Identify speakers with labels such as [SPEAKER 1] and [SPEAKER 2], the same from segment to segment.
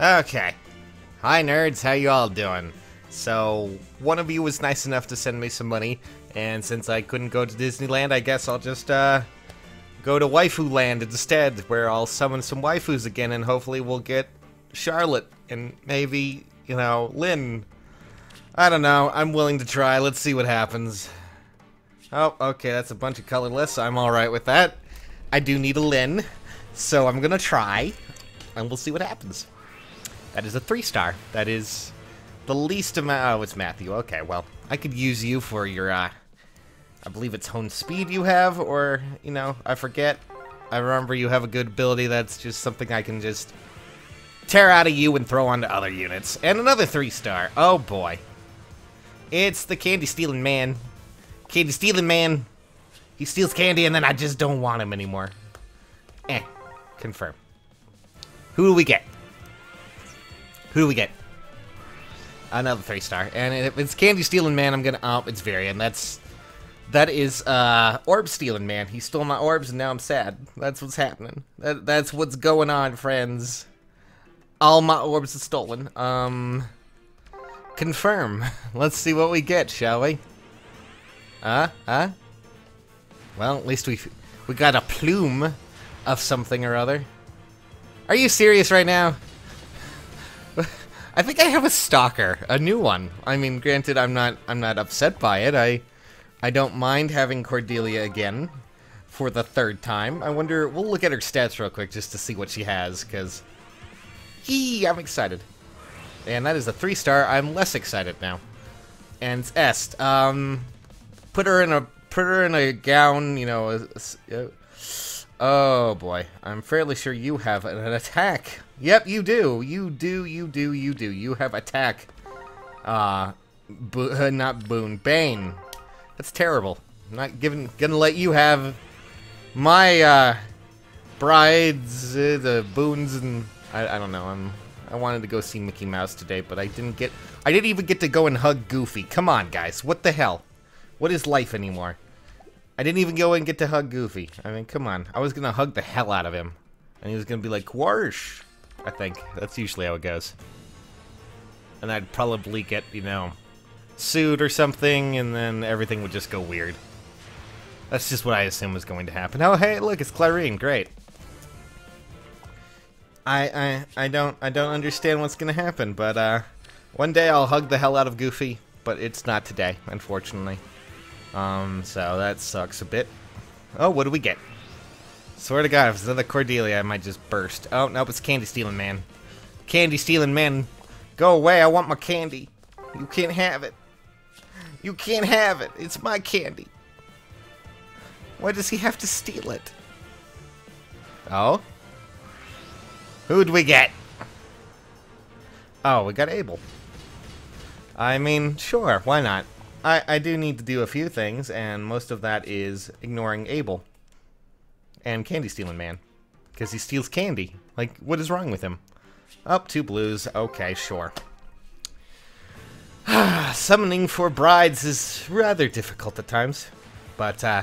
[SPEAKER 1] Okay. Hi nerds, how you all doing? So, one of you was nice enough to send me some money, and since I couldn't go to Disneyland, I guess I'll just, uh, go to Waifu Land instead, where I'll summon some waifus again, and hopefully we'll get Charlotte, and maybe, you know, Lyn. I don't know, I'm willing to try, let's see what happens. Oh, okay, that's a bunch of colorless, I'm alright with that. I do need a Lyn, so I'm gonna try, and we'll see what happens. That is a three star. That is the least amount. Oh, it's Matthew. Okay, well, I could use you for your, uh, I believe it's hone speed you have, or, you know, I forget. I remember you have a good ability that's just something I can just tear out of you and throw onto other units. And another three star. Oh boy. It's the candy stealing man. Candy stealing man. He steals candy and then I just don't want him anymore. Eh. Confirm. Who do we get? Who do we get? Another three star. And if it's Candy Stealing Man, I'm gonna. Oh, it's Virion. That's. That is, uh, Orb Stealing Man. He stole my orbs and now I'm sad. That's what's happening. That, that's what's going on, friends. All my orbs are stolen. Um. Confirm. Let's see what we get, shall we? Uh, huh? Well, at least we we got a plume of something or other. Are you serious right now? I think I have a stalker, a new one. I mean, granted, I'm not I'm not upset by it. I I don't mind having Cordelia again for the third time. I wonder. We'll look at her stats real quick just to see what she has, because Yee, I'm excited. And that is a three star. I'm less excited now. And Est. Um, put her in a put her in a gown. You know. Uh, oh boy, I'm fairly sure you have an attack. Yep, you do. You do, you do, you do. You have attack. Uh, bo uh, not Boon. Bane. That's terrible. I'm not giving, gonna let you have my, uh, brides, uh, the boons, and I, I don't know. I'm, I wanted to go see Mickey Mouse today, but I didn't get, I didn't even get to go and hug Goofy. Come on, guys. What the hell? What is life anymore? I didn't even go and get to hug Goofy. I mean, come on. I was gonna hug the hell out of him. And he was gonna be like, Warsh! I think. That's usually how it goes. And I'd probably get, you know, sued or something, and then everything would just go weird. That's just what I assume was going to happen. Oh, hey, look, it's Clarine. Great. I, I, I don't, I don't understand what's gonna happen, but, uh, one day I'll hug the hell out of Goofy, but it's not today, unfortunately. Um, so that sucks a bit. Oh, what do we get? Swear to God, if it's another Cordelia, I might just burst. Oh, nope, it's Candy Stealing Man. Candy Stealing Man, go away, I want my candy. You can't have it. You can't have it. It's my candy. Why does he have to steal it? Oh? Who'd we get? Oh, we got Abel. I mean, sure, why not? I, I do need to do a few things, and most of that is ignoring Abel. And Candy Stealing Man. Because he steals candy. Like, what is wrong with him? Up, two blues. Okay, sure. Summoning for brides is rather difficult at times. But, uh,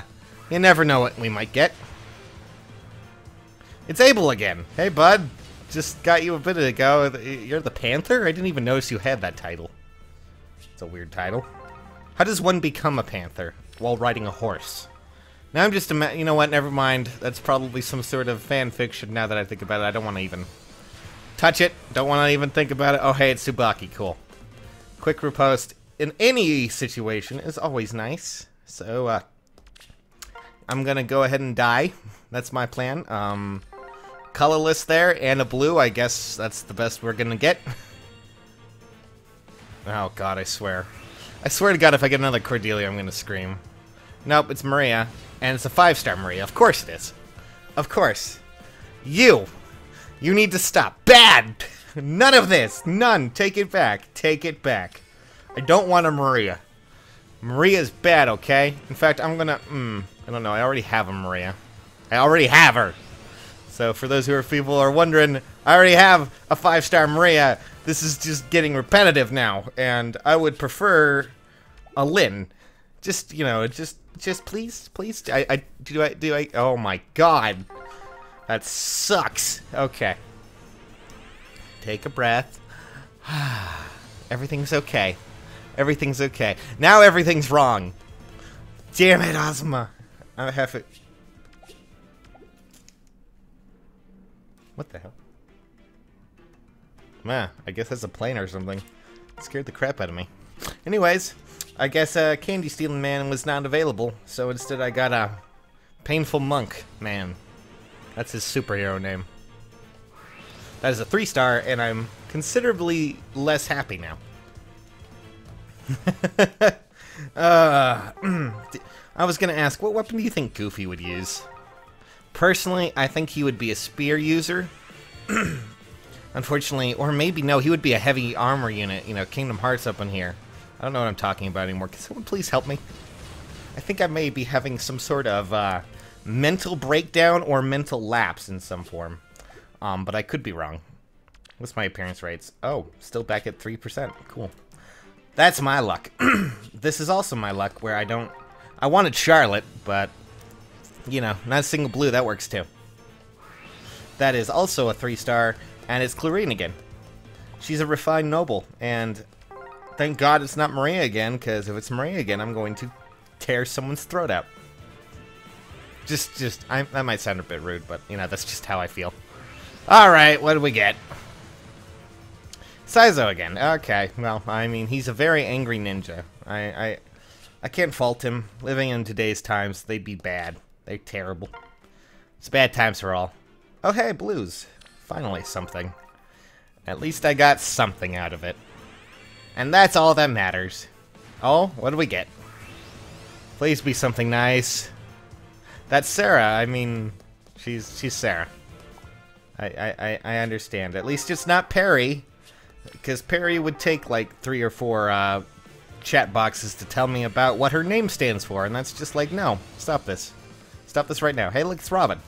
[SPEAKER 1] you never know what we might get. It's Abel again. Hey, bud. Just got you a bit ago. You're the Panther? I didn't even notice you had that title. It's a weird title. How does one become a Panther while riding a horse? Now I'm just, a you know what, never mind. That's probably some sort of fan fiction now that I think about it. I don't want to even touch it. Don't want to even think about it. Oh, hey, it's Tsubaki. Cool. Quick Riposte in any situation is always nice. So, uh, I'm gonna go ahead and die. That's my plan. Um, colorless there and a blue. I guess that's the best we're gonna get. oh, God, I swear. I swear to God, if I get another Cordelia, I'm gonna scream. Nope, it's Maria. And it's a five-star Maria. Of course it is. Of course. You! You need to stop. Bad! None of this! None! Take it back. Take it back. I don't want a Maria. Maria's bad, okay? In fact, I'm gonna... Hmm. I don't know. I already have a Maria. I already have her! So for those who are people are wondering, I already have a five-star Maria. This is just getting repetitive now. And I would prefer a Lyn. Just, you know, just just please, please. I, I do I do I. Oh my god, that sucks. Okay, Take a breath. Everything's okay. Everything's okay. Now everything's wrong. Damn it, Ozma. I have it. What the hell? Man, I guess that's a plane or something. It scared the crap out of me. Anyways, I guess uh, Candy Stealing Man was not available, so instead I got a Painful Monk Man. That's his superhero name. That is a three star, and I'm considerably less happy now. uh, I was gonna ask, what weapon do you think Goofy would use? Personally, I think he would be a spear user. Unfortunately, or maybe no, he would be a heavy armor unit. You know, Kingdom Hearts up in here. I don't know what I'm talking about anymore. Can someone please help me? I think I may be having some sort of uh, mental breakdown or mental lapse in some form. Um, but I could be wrong. What's my appearance rates? Oh, still back at 3%. Cool. That's my luck. this is also my luck where I don't... I wanted Charlotte, but, you know, not a single blue. That works too. That is also a three-star, and it's Clarine again. She's a refined noble, and thank God it's not Maria again, because if it's Maria again, I'm going to tear someone's throat out. Just, just, I, that might sound a bit rude, but, you know, that's just how I feel. Alright, what do we get? Saizo again. Okay, well, I mean, he's a very angry ninja. I, I, I can't fault him. Living in today's times, they'd be bad. They're terrible. It's bad times for all. Oh, hey, blues. Finally something. At least I got something out of it. And that's all that matters. Oh, what do we get? Please be something nice. That's Sarah. I mean, she's she's Sarah. I, I, I understand. At least it's not Peri. Because Peri would take like three or four uh, chat boxes to tell me about what her name stands for, and that's just like, no, stop this. Stop this right now. Hey, look, it's Robin.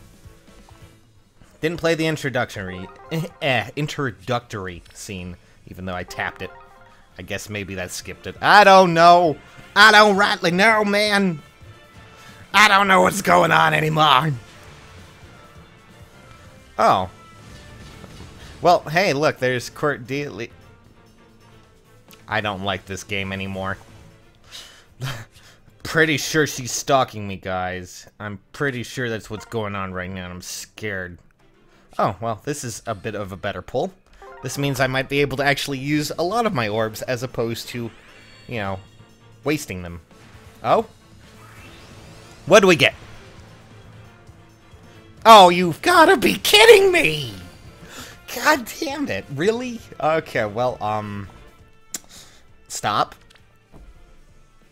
[SPEAKER 1] Didn't play the introductory, eh, introductory scene, even though I tapped it. I guess maybe that skipped it. I don't know. I don't rightly know, man. I don't know what's going on anymore. Oh. Well, hey, look, there's Cordelia. I don't like this game anymore. pretty sure she's stalking me, guys. I'm pretty sure that's what's going on right now, I'm scared. Oh, well, this is a bit of a better pull. This means I might be able to actually use a lot of my orbs as opposed to, you know, wasting them. Oh? What do we get? Oh, you've gotta be kidding me! God damn it, really? Okay, well, um... Stop.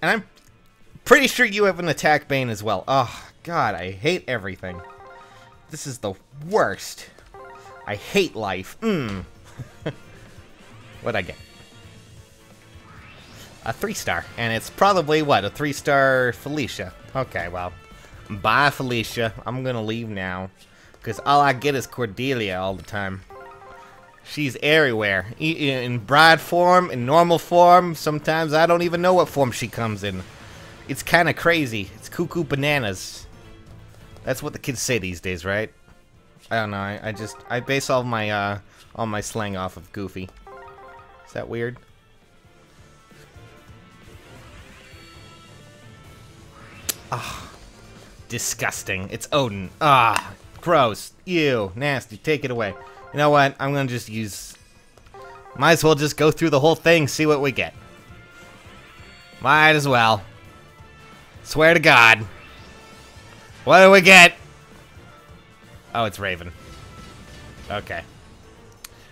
[SPEAKER 1] And I'm pretty sure you have an attack bane as well. Oh, God, I hate everything. This is the worst. I hate life. Mmm. What'd I get? A three star. And it's probably, what, a three star Felicia. Okay, well. Bye, Felicia. I'm gonna leave now. Because all I get is Cordelia all the time. She's everywhere. In bride form, in normal form. Sometimes I don't even know what form she comes in. It's kind of crazy. It's cuckoo bananas. That's what the kids say these days, right? I don't know. I, I just I base all my uh all my slang off of Goofy. Is that weird? Ah, disgusting. It's Odin. Ah, gross. Ew, nasty. Take it away. You know what? I'm gonna just use... Might as well just go through the whole thing, see what we get. Might as well. Swear to God. What do we get? Oh, it's Raven. Okay.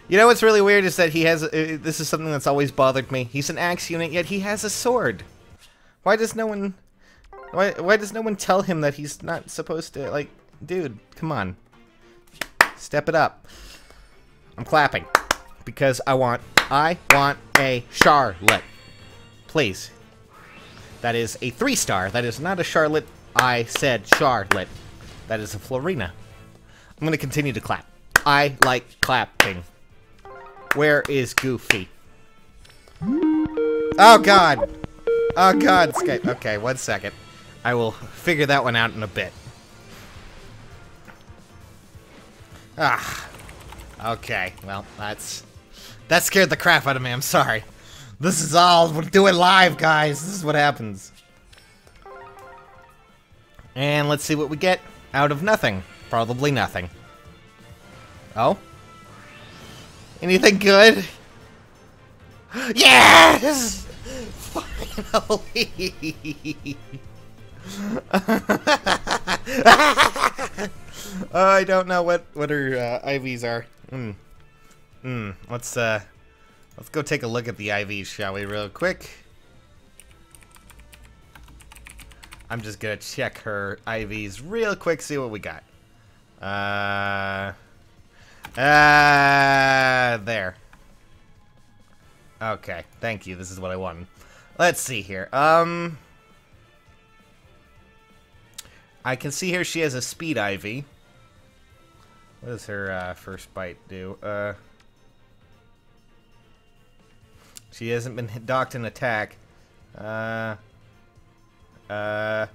[SPEAKER 1] You know what's really weird is that he has... Uh, this is something that's always bothered me. He's an axe unit, yet he has a sword. Why does no one... Why, why does no one tell him that he's not supposed to... Like, dude, come on. Step it up. I'm clapping. Because I want... I want a Charlotte. Please. That is a three-star. That is not a Charlotte. I said Charlotte. That is a Florina. I'm to continue to clap. I like clapping. Where is Goofy? Oh, God. Oh, God. Skype. Okay, one second. I will figure that one out in a bit. Ah. Okay, well, that's... That scared the crap out of me, I'm sorry. This is all, we're doing live, guys. This is what happens. And let's see what we get out of nothing. Probably nothing. Oh? Anything good? Yes! Finally! I don't know what what her uh, IVs are. Hmm. Hmm. Let's uh, let's go take a look at the IVs, shall we, real quick? I'm just gonna check her IVs real quick, see what we got. Uh, uh, there. Okay, thank you. This is what I wanted. Let's see here. Um, I can see here she has a speed IV. What does her uh, first bite do? Uh, she hasn't been docked in attack. Uh, uh,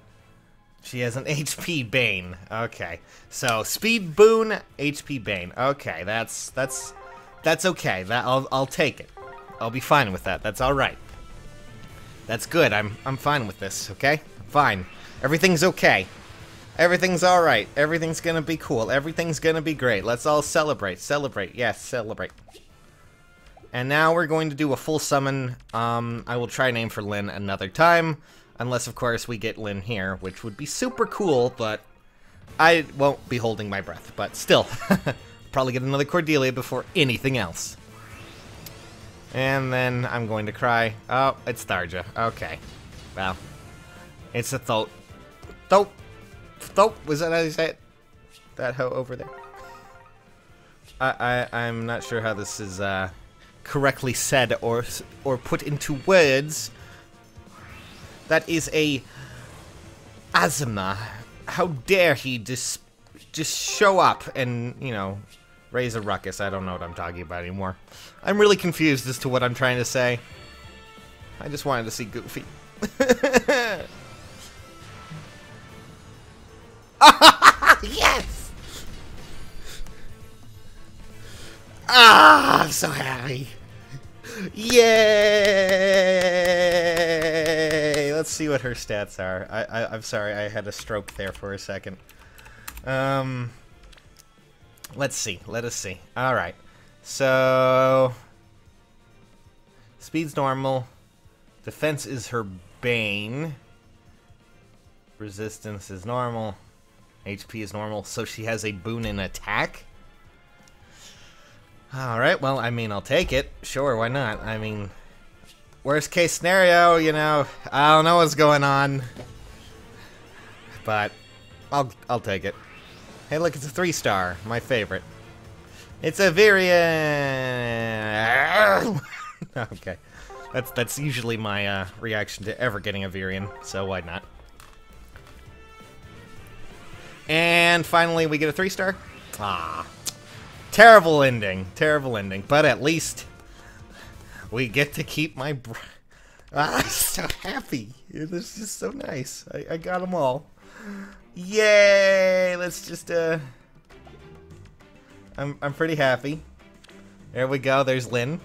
[SPEAKER 1] she has an HP Bane. Okay, so speed boon, HP Bane. Okay, that's that's that's okay. That I'll I'll take it. I'll be fine with that. That's all right. That's good. I'm I'm fine with this. Okay, fine. Everything's okay. Everything's all right. Everything's gonna be cool. Everything's gonna be great. Let's all celebrate. Celebrate. Yes, celebrate. And now we're going to do a full summon. Um, I will try name for Lyn another time. Unless, of course, we get Lyn here, which would be super cool, but I won't be holding my breath. But still, probably get another Cordelia before anything else. And then I'm going to cry. Oh, it's Tharja. Okay. Well, it's a thought. Thought. Thought. Was that how you say it? That hoe over there? I, I, I'm not sure how this is uh, correctly said or, or put into words. That is a Azama. How dare he just just show up and, you know, raise a ruckus. I don't know what I'm talking about anymore. I'm really confused as to what I'm trying to say. I just wanted to see Goofy. yes! Ah, I'm so happy. Yay! See what her stats are. I, I I'm sorry, I had a stroke there for a second. Um, let's see. Let us see. All right. So speed's normal. Defense is her bane. Resistance is normal. HP is normal. So she has a boon in attack. Alright, well, I mean, I'll take it. Sure, why not? I mean, worst case scenario, you know, I don't know what's going on. But, I'll, I'll take it. Hey, look, it's a three star. My favorite. It's a Virion! okay. That's, that's usually my uh, reaction to ever getting a Virion, so why not? And finally, we get a three star. Ah, Terrible ending. Terrible ending. But at least we get to keep my... Ah, I'm so happy. It is just so nice. I, I got them all. Yay! Let's just, uh... I'm, I'm pretty happy. There we go. There's Lyn.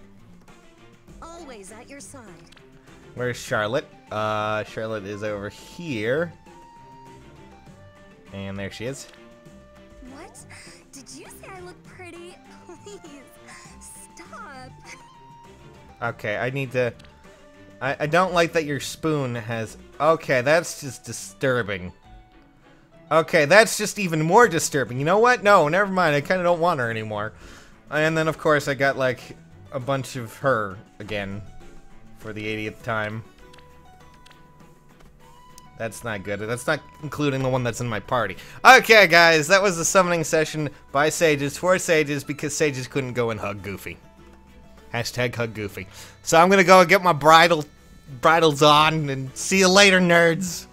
[SPEAKER 2] Always at your side.
[SPEAKER 1] Where's Charlotte? Uh, Charlotte is over here. And there she is. Okay, I need to... I, I don't like that your spoon has... Okay, that's just disturbing. Okay, that's just even more disturbing. You know what? No, never mind. I kind of don't want her anymore. And then, of course, I got, like, a bunch of her again for the 80th time. That's not good. That's not including the one that's in my party. Okay, guys, that was the summoning session by Sages for Sages because Sages couldn't go and hug Goofy. Hashtag hug Goofy. So I'm gonna go and get my bridal bridles on and see you later, nerds.